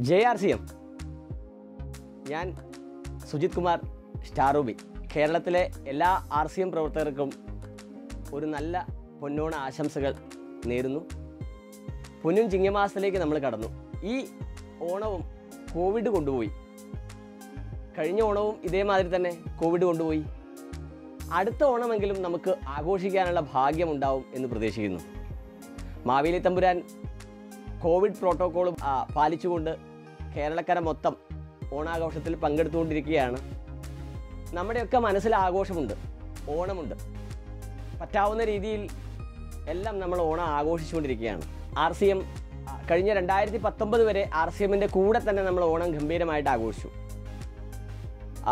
J R C M ഞാൻ സുജിത് കുമാർ സ്റ്റാറൂബി. കേരളത്തിലെ എല്ലാ ആർ സി എം പ്രവർത്തകർക്കും ഒരു നല്ല പൊന്നോണ ആശംസകൾ നേരുന്നു. പൊന്നും ചിങ്ങമാസത്തിലേക്ക് നമ്മൾ കടന്നു. ഈ ഓണവും കോവിഡ് കൊണ്ടുപോയി. കഴിഞ്ഞ ഓണവും ഇതേമാതിരി തന്നെ കോവിഡ് കൊണ്ടുപോയി. അടുത്ത ഓണമെങ്കിലും നമുക്ക് ആഘോഷിക്കാനുള്ള ഭാഗ്യമുണ്ടാവും എന്ന് പ്രതീക്ഷിക്കുന്നു. മാവേലി തമ്പുരാൻ കോവിഡ് പ്രോട്ടോക്കോളും പാലിച്ചുകൊണ്ട് കേരളക്കര മൊത്തം ഓണാഘോഷത്തിൽ പങ്കെടുത്തുകൊണ്ടിരിക്കുകയാണ്. നമ്മുടെയൊക്കെ മനസ്സിൽ ആഘോഷമുണ്ട് ഓണമുണ്ട്. പറ്റാവുന്ന രീതിയിൽ എല്ലാം നമ്മൾ ഓണം ആഘോഷിച്ചുകൊണ്ടിരിക്കുകയാണ്. ആർ സി എം കഴിഞ്ഞ രണ്ടായിരത്തി പത്തൊമ്പത് വരെ ആർ സി എമ്മിന്റെ കൂടെ തന്നെ നമ്മൾ ഓണം ഗംഭീരമായിട്ട് ആഘോഷിച്ചു.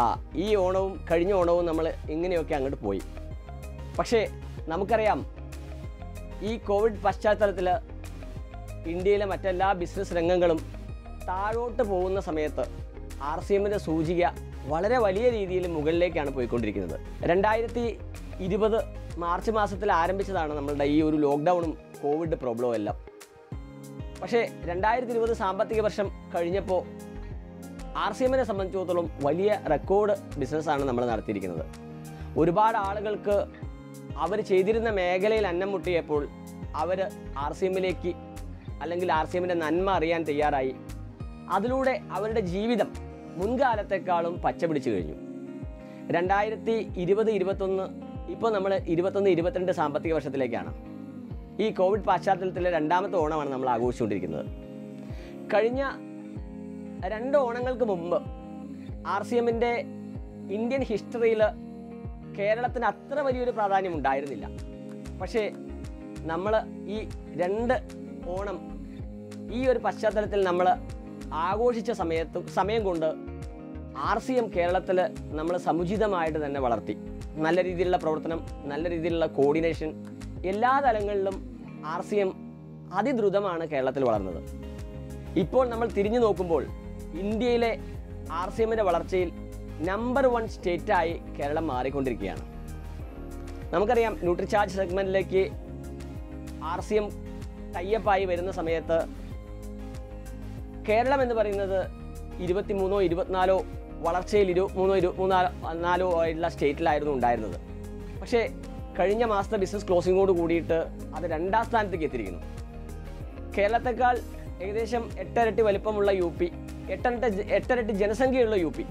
ആ ഈ ഓണവും കഴിഞ്ഞ ഓണവും നമ്മൾ ഇങ്ങനെയൊക്കെ അങ്ങോട്ട് പോയി. പക്ഷേ നമുക്കറിയാം ഈ കോവിഡ് പശ്ചാത്തലത്തിൽ ഇന്ത്യയിലെ മറ്റെല്ലാ ബിസിനസ് രംഗങ്ങളും താഴോട്ട് പോകുന്ന സമയത്ത് ആർ സി എമ്മിന്റെ സൂചിക വളരെ വലിയ രീതിയിൽ മുകളിലേക്കാണ് പോയിക്കൊണ്ടിരിക്കുന്നത്. രണ്ടായിരത്തി ഇരുപത് മാർച്ച് മാസത്തിൽ ആരംഭിച്ചതാണ് നമ്മളുടെ ഈ ഒരു ലോക്ക്ഡൗണും കോവിഡ് പ്രോബ്ലവും എല്ലാം. പക്ഷേ രണ്ടായിരത്തി ഇരുപത് സാമ്പത്തിക വർഷം കഴിഞ്ഞപ്പോൾ ആർ സി എമ്മിനെ സംബന്ധിച്ചിടത്തോളം വലിയ റെക്കോർഡ് ബിസിനസ്സാണ് നമ്മൾ നടത്തിയിരിക്കുന്നത്. ഒരുപാട് ആളുകൾക്ക് അവർ ചെയ്തിരുന്ന മേഖലയിൽ അന്നം മുട്ടിയപ്പോൾ അവർ ആർ സി എമ്മിലേക്ക് അല്ലെങ്കിൽ ആർ സി എമ്മിന്റെ നന്മ അറിയാൻ തയ്യാറായി. അതിലൂടെ അവരുടെ ജീവിതം മുൻകാലത്തെക്കാളും പച്ച പിടിച്ചു കഴിഞ്ഞു. രണ്ടായിരത്തി ഇരുപത് ഇരുപത്തൊന്ന് ഇപ്പോൾ നമ്മൾ ഇരുപത്തൊന്ന് ഇരുപത്തിരണ്ട് സാമ്പത്തിക വർഷത്തിലേക്കാണ്. ഈ കോവിഡ് പശ്ചാത്തലത്തിലെ രണ്ടാമത്തെ ഓണമാണ് നമ്മൾ ആഘോഷിച്ചുകൊണ്ടിരിക്കുന്നത്. കഴിഞ്ഞ രണ്ട് ഓണങ്ങൾക്ക് മുമ്പ് ആർ സി എമ്മിന്റെ ഇന്ത്യൻ ഹിസ്റ്ററിയിൽ കേരളത്തിന് അത്ര വലിയൊരു പ്രാധാന്യം ഉണ്ടായിരുന്നില്ല. പക്ഷേ നമ്മൾ ഈ രണ്ട് ഓണം ഈ ഒരു പശ്ചാത്തലത്തിൽ നമ്മൾ ആഘോഷിച്ച സമയത്ത് സമയം കൊണ്ട് ആർ സി എം കേരളത്തിൽ നമ്മൾ സമുചിതമായിട്ട് തന്നെ വളർത്തി. നല്ല രീതിയിലുള്ള പ്രവർത്തനം നല്ല രീതിയിലുള്ള കോർഡിനേഷൻ എല്ലാ തലങ്ങളിലും ആർ സി എം അതിദ്രുതമാണ് കേരളത്തിൽ വളർന്നത്. ഇപ്പോൾ നമ്മൾ തിരിഞ്ഞു നോക്കുമ്പോൾ ഇന്ത്യയിലെ ആർ സി എമ്മിന്റെ വളർച്ചയിൽ നമ്പർ വൺ സ്റ്റേറ്റായി കേരളം മാറിക്കൊണ്ടിരിക്കുകയാണ്. നമുക്കറിയാം ന്യൂട്രിചാർജ് സെഗ്മെന്റിലേക്ക് ആർ സി എം ടൈയപ്പായി വരുന്ന സമയത്ത് കേരളം എന്ന് പറയുന്നത് ഇരുപത്തിമൂന്നോ ഇരുപത്തിനാലോ വളർച്ചയിൽ ഇരുപത്തിമൂന്നോ ഇരുപത്തിമൂന്നാലോ നാലോ ആയിട്ടുള്ള സ്റ്റേറ്റിലായിരുന്നു ഉണ്ടായിരുന്നത്. പക്ഷേ കഴിഞ്ഞ മാസത്തെ ബിസിനസ് ക്ലോസിങ്ങോട് കൂടിയിട്ട് അത് രണ്ടാം സ്ഥാനത്തേക്ക് എത്തിയിരിക്കുന്നു. കേരളത്തെക്കാൾ ഏകദേശം എട്ടരട്ടി വലിപ്പമുള്ള യു പി എട്ടരട്ട് എട്ടരട്ടി ജനസംഖ്യയുള്ള യു പി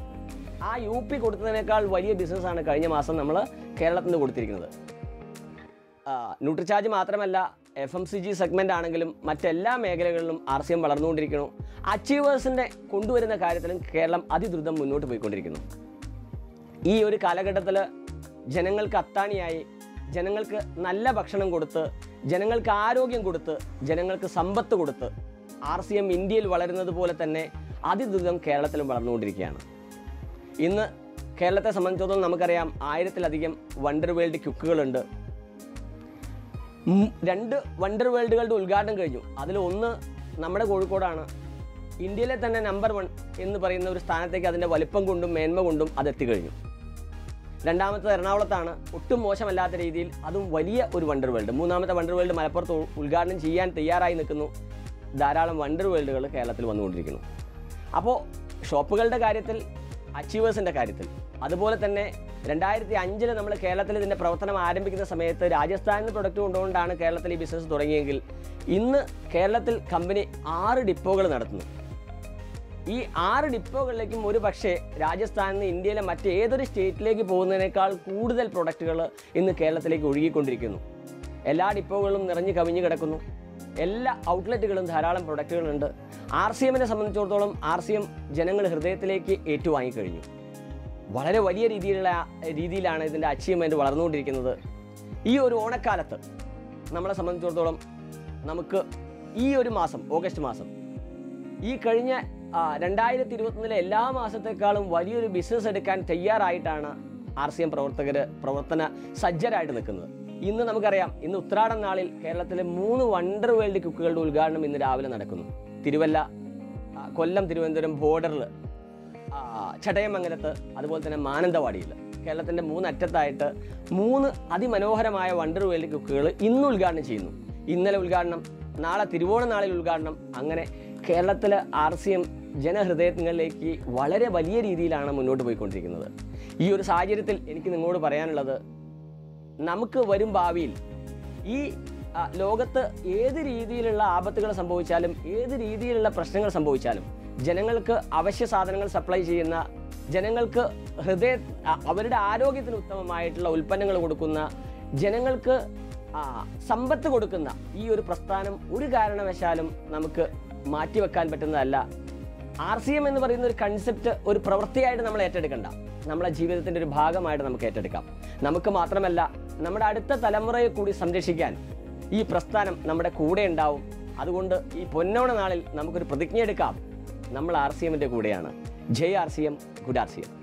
ആ യു പി കൊടുത്തതിനേക്കാൾ വലിയ ബിസിനസ്സാണ് കഴിഞ്ഞ മാസം നമ്മൾ കേരളത്തിൽ നിന്ന് കൊടുത്തിരിക്കുന്നത് ന്യൂട്രിചാർജ് മാത്രമല്ല F M C G segment ആണെങ്കിലും മറ്റെല്ലാ മേഖലകളിലും ആർ സി എം വളർന്നുകൊണ്ടിരിക്കുന്നു. അച്ചീവേഴ്സിന്റെ കൊണ്ടുവരുന്ന കാര്യത്തിലും കേരളം അതിദ്രുതം മുന്നോട്ട് പോയിക്കൊണ്ടിരിക്കുന്നു. ഈ ഒരു കാലഘട്ടത്തിൽ ജനങ്ങൾക്ക് അത്താണിയായി ജനങ്ങൾക്ക് നല്ല ഭക്ഷണം കൊടുത്ത് ജനങ്ങൾക്ക് ആരോഗ്യം കൊടുത്ത് ജനങ്ങൾക്ക് സമ്പത്ത് കൊടുത്ത് ആർ സി എം ഇന്ത്യയിൽ വളരുന്നത് പോലെ തന്നെ അതിദ്രുതം കേരളത്തിലും വളർന്നുകൊണ്ടിരിക്കുകയാണ്. ഇന്ന് കേരളത്തെ സംബന്ധിച്ചിടത്തോളം നമുക്കറിയാം ആയിരത്തിലധികം വണ്ടർ വേൾഡ് ക്യുക്കുകളുണ്ട് രണ്ട് വണ്ടർ വേൾഡുകളുടെ ഉദ്ഘാടനം കഴിഞ്ഞു. അതിൽ ഒന്ന് നമ്മുടെ കോഴിക്കോടാണ്. ഇന്ത്യയിലെ തന്നെ നമ്പർ വൺ എന്ന് പറയുന്ന ഒരു സ്ഥാനത്തേക്ക് അതിന്റെ വലിപ്പം കൊണ്ടും മേന്മ കൊണ്ടും അത് എത്തിക്കഴിഞ്ഞു രണ്ടാമത്തെ എറണാകുളത്താണ്. ഒട്ടും മോശമല്ലാത്ത രീതിയിൽ അതും വലിയ ഒരു വണ്ടർ വേൾഡ് മൂന്നാമത്തെ വണ്ടർ വേൾഡ് മലപ്പുറത്ത് ഉദ്ഘാടനം ചെയ്യാൻ തയ്യാറായി നിൽക്കുന്നു ധാരാളം വണ്ടർ വേൾഡുകൾ കേരളത്തിൽ വന്നുകൊണ്ടിരിക്കുന്നു. അപ്പോൾ ഷോപ്പുകളുടെ കാര്യത്തിൽ അച്ചീവേഴ്സിന്റെ കാര്യത്തിൽ. അതുപോലെ തന്നെ രണ്ടായിരത്തി അഞ്ചിൽ നമ്മൾ കേരളത്തിൽ ഇതിന്റെ പ്രവർത്തനം ആരംഭിക്കുന്ന സമയത്ത് രാജസ്ഥാനിൽ നിന്ന് പ്രൊഡക്റ്റ് കൊണ്ടുകൊണ്ടാണ് കേരളത്തിൽ ഈ ബിസിനസ് തുടങ്ങിയെങ്കിൽ ഇന്ന് കേരളത്തിൽ കമ്പനി ആറ് ഡിപ്പോകൾ നടത്തുന്നു. ഈ ആറ് ഡിപ്പോകളിലേക്കും ഒരു പക്ഷേ രാജസ്ഥാനിൽ നിന്ന് ഇന്ത്യയിലെ മറ്റേതൊരു സ്റ്റേറ്റിലേക്ക് പോകുന്നതിനേക്കാൾ കൂടുതൽ പ്രൊഡക്റ്റുകൾ ഇന്ന് കേരളത്തിലേക്ക് ഒഴുകിക്കൊണ്ടിരിക്കുന്നു. എല്ലാ ഡിപ്പോകളും നിറഞ്ഞു കവിഞ്ഞു കിടക്കുന്നു. എല്ലാ ഔട്ട്ലെറ്റുകളും ധാരാളം പ്രൊഡക്റ്റുകളുണ്ട് ആർ സി എമ്മിനെ സംബന്ധിച്ചിടത്തോളം ആർ സി എം ജനങ്ങൾ ഹൃദയത്തിലേക്ക് ഏറ്റുവാങ്ങിക്കഴിഞ്ഞു. വളരെ വലിയ രീതിയിലുള്ള രീതിയിലാണ് ഇതിന്റെ അച്ചീവ്മെന്റ് വളർന്നുകൊണ്ടിരിക്കുന്നത്. ഈ ഒരു ഓണക്കാലത്ത് നമ്മളെ സംബന്ധിച്ചിടത്തോളം നമുക്ക് ഈ ഒരു മാസം ഓഗസ്റ്റ് മാസം ഈ കഴിഞ്ഞ രണ്ടായിരത്തി ഇരുപത്തൊന്നിലെ എല്ലാ മാസത്തെക്കാളും വലിയൊരു ബിസിനസ് എടുക്കാൻ തയ്യാറായിട്ടാണ് ആർ സി എം പ്രവർത്തകർ പ്രവർത്തന സജ്ജരായിട്ട് നിൽക്കുന്നത്. ഇന്ന് നമുക്കറിയാം ഇന്ന് ഉത്രാടം നാളിൽ കേരളത്തിലെ മൂന്ന് വണ്ടർ വേൾഡ് കുക്കുകളുടെ ഉദ്ഘാടനം ഇന്ന് രാവിലെ നടക്കുന്നു. തിരുവല്ല കൊല്ലം തിരുവനന്തപുരം ബോർഡറിൽ ചടയമംഗലത്ത് അതുപോലെ തന്നെ മാനന്തവാടിയിൽ കേരളത്തിന്റെ മൂന്നറ്റത്തായിട്ട് മൂന്ന് അതിമനോഹരമായ വണ്ടർ വേൾഡ് കുക്കുകൾ ഇന്ന് ഉദ്ഘാടനം ചെയ്യുന്നു. ഇന്നലെ ഉദ്ഘാടനം നാളെ തിരുവോണ നാളിൽ ഉദ്ഘാടനം. അങ്ങനെ കേരളത്തിൽ ആർ സി എം ജനഹൃദയങ്ങളിലേക്ക് വളരെ വലിയ രീതിയിലാണ് മുന്നോട്ട് പോയിക്കൊണ്ടിരിക്കുന്നത്. ഈ ഒരു സാഹചര്യത്തിൽ എനിക്ക് നിങ്ങളോട് പറയാനുള്ളത് നമുക്ക് വരും ഭാവിയിൽ ഈ ലോകത്ത് ഏത് രീതിയിലുള്ള ആപത്തുകൾ സംഭവിച്ചാലും ഏത് രീതിയിലുള്ള പ്രശ്നങ്ങൾ സംഭവിച്ചാലും ജനങ്ങൾക്ക് അവശ്യ സാധനങ്ങൾ സപ്ലൈ ചെയ്യുന്ന ജനങ്ങൾക്ക് ഹൃദയ അവരുടെ ആരോഗ്യത്തിന് ഉത്തമമായിട്ടുള്ള ഉൽപ്പന്നങ്ങൾ കൊടുക്കുന്ന ജനങ്ങൾക്ക് സമ്പത്ത് കൊടുക്കുന്ന ഈ ഒരു പ്രസ്ഥാനം ഒരു കാരണവശാലും നമുക്ക് മാറ്റിവെക്കാൻ പറ്റുന്നതല്ല. ആർ സി എം എന്ന് പറയുന്ന ഒരു കൺസെപ്റ്റ് ഒരു പ്രവൃത്തിയായിട്ട് നമ്മൾ ഏറ്റെടുക്കണ്ട. നമ്മളെ ജീവിതത്തിന്റെ ഒരു ഭാഗമായിട്ട് നമുക്ക് ഏറ്റെടുക്കാം. നമുക്ക് മാത്രമല്ല നമ്മുടെ അടുത്ത തലമുറയെ കൂടി സംരക്ഷിക്കാൻ ഈ പ്രസ്ഥാനം നമ്മുടെ കൂടെ ഉണ്ടാവും. അതുകൊണ്ട് ഈ പൊന്നോണ നാളിൽ നമുക്കൊരു പ്രതിജ്ഞ എടുക്കാം നമ്മൾ ആർ സി എമ്മിന്റെ കൂടെയാണ്. ജയ് R C M good R C M.